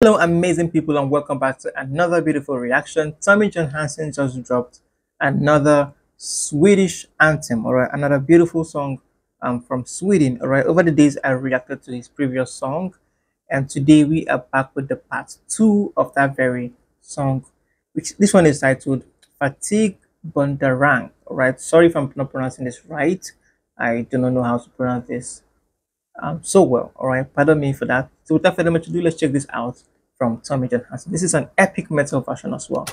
Hello, amazing people, and welcome back to another beautiful reaction. Tommy Johansson just dropped another Swedish anthem, all right, another beautiful song um, from Sweden, all right. Over the days, I reacted to his previous song, and today we are back with the part two of that very song, which this one is titled Fatigue Bundarang, all right. Sorry if I'm not pronouncing this right, I do not know how to pronounce this um, so well. All right, pardon me for that. So without further ado, let's check this out from Tommy Johansson. This is an epic metal version as well.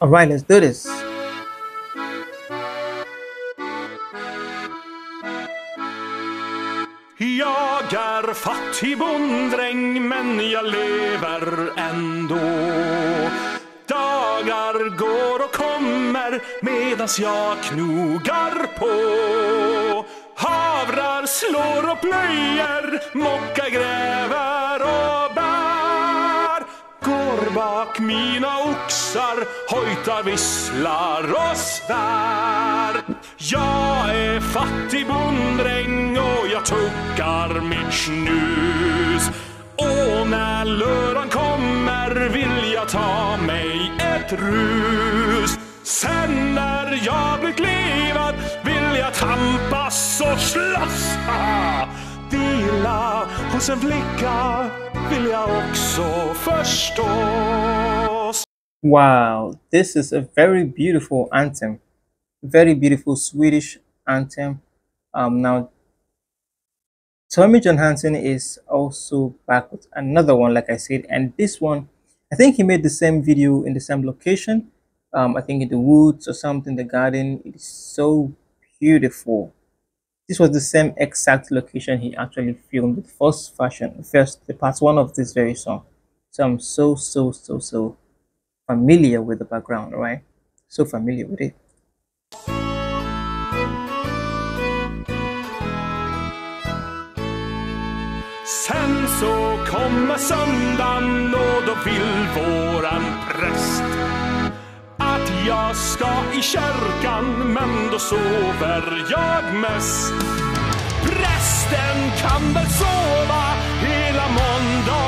All right, let's do this. Jag är fattig bonddräng men jag lever ändå Dagar går och kommer medans jag knogar på Havrar slår och plöjer, mockar, gräver och bär. Går bak mina oxar, hojtar, visslar och svär. Jag är fattig bonddräng och jag tuggar mitt snus. Och när lördagen kommer vill jag ta mig ett rus. Sen när jag blivit livad tampas och slåss hos en flicka vill jag också förstås Wow, this is a very beautiful anthem. Very beautiful Swedish anthem. Um, now, Tommy Johansson is also back with another one, like I said, and this one, I think he made the same video in the same location. Um, I think in the woods or something, the garden. It is so beautiful. This was the same exact location he actually filmed the first version, first the part one of this very song. So I'm so so so so familiar with the background, right? So familiar with it. Sen så kommer söndagen och då vill våran präst jag ska i kyrkan men då sover jag mest. Prästen kan väl sova hela måndagen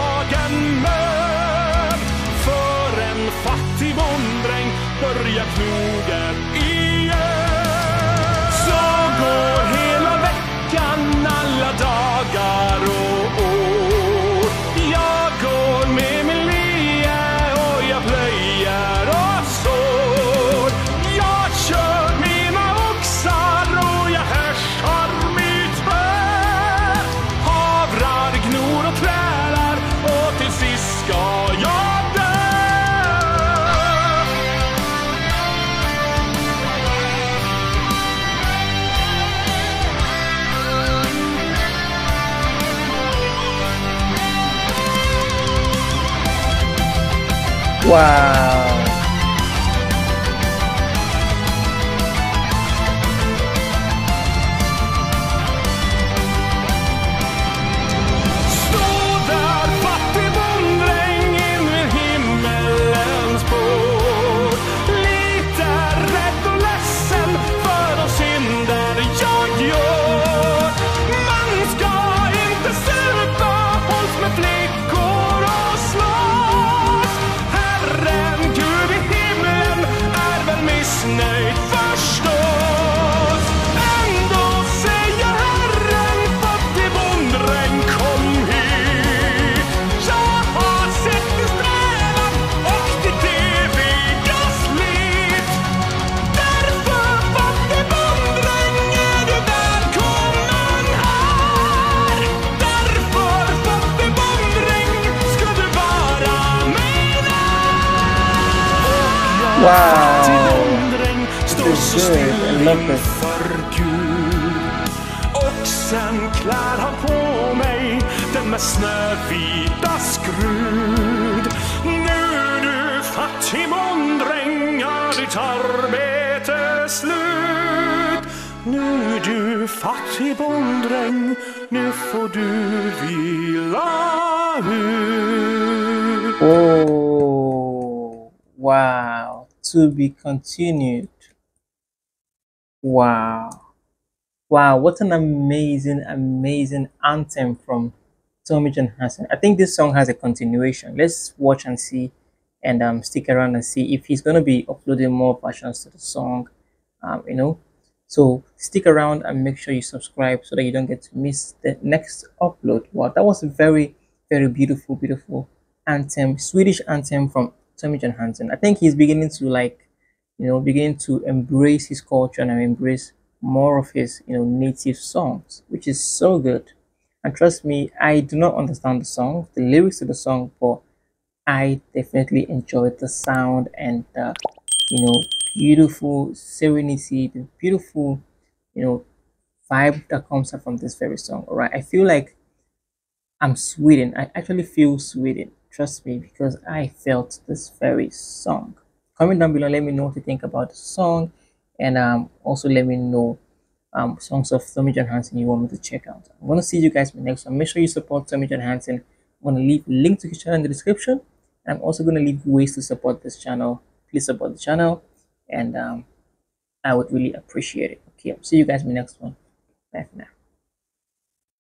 Wow. Love it. inför Gud och sen klär han på mig den med snövita skrud Nu du fattig bonddräng är ditt arbete slut Nu du fattig bonddräng, nu får du vila ut Oh, wow. To be continued. Wow. Wow, what an amazing, amazing anthem from Tommy Johansson. I think this song has a continuation. Let's watch and see and um, stick around and see if he's going to be uploading more versions to the song, um, you know. So stick around and make sure you subscribe so that you don't get to miss the next upload. Wow, that was a very, very beautiful, beautiful anthem, Swedish anthem from Tommy Johansson. I think he's beginning to like, you know, beginning to embrace his culture and embrace more of his, you know, native songs, which is so good. And trust me, I do not understand the song, the lyrics to the song, but I definitely enjoyed the sound and the, you know, beautiful serenity, the beautiful, you know, vibe that comes out from this very song. All right, I feel like I'm Sweden. I actually feel Sweden. Trust me, because I felt this very song. Comment down below, let me know what you think about the song, and um, also let me know um, songs of Tommy Johansson you want me to check out. I'm gonna see you guys in the next one. Make sure you support Tommy Johansson. I'm gonna leave a link to his channel in the description. I'm also gonna leave ways to support this channel. Please support the channel, and um, I would really appreciate it. Okay, I'll see you guys in the next one. Bye for now.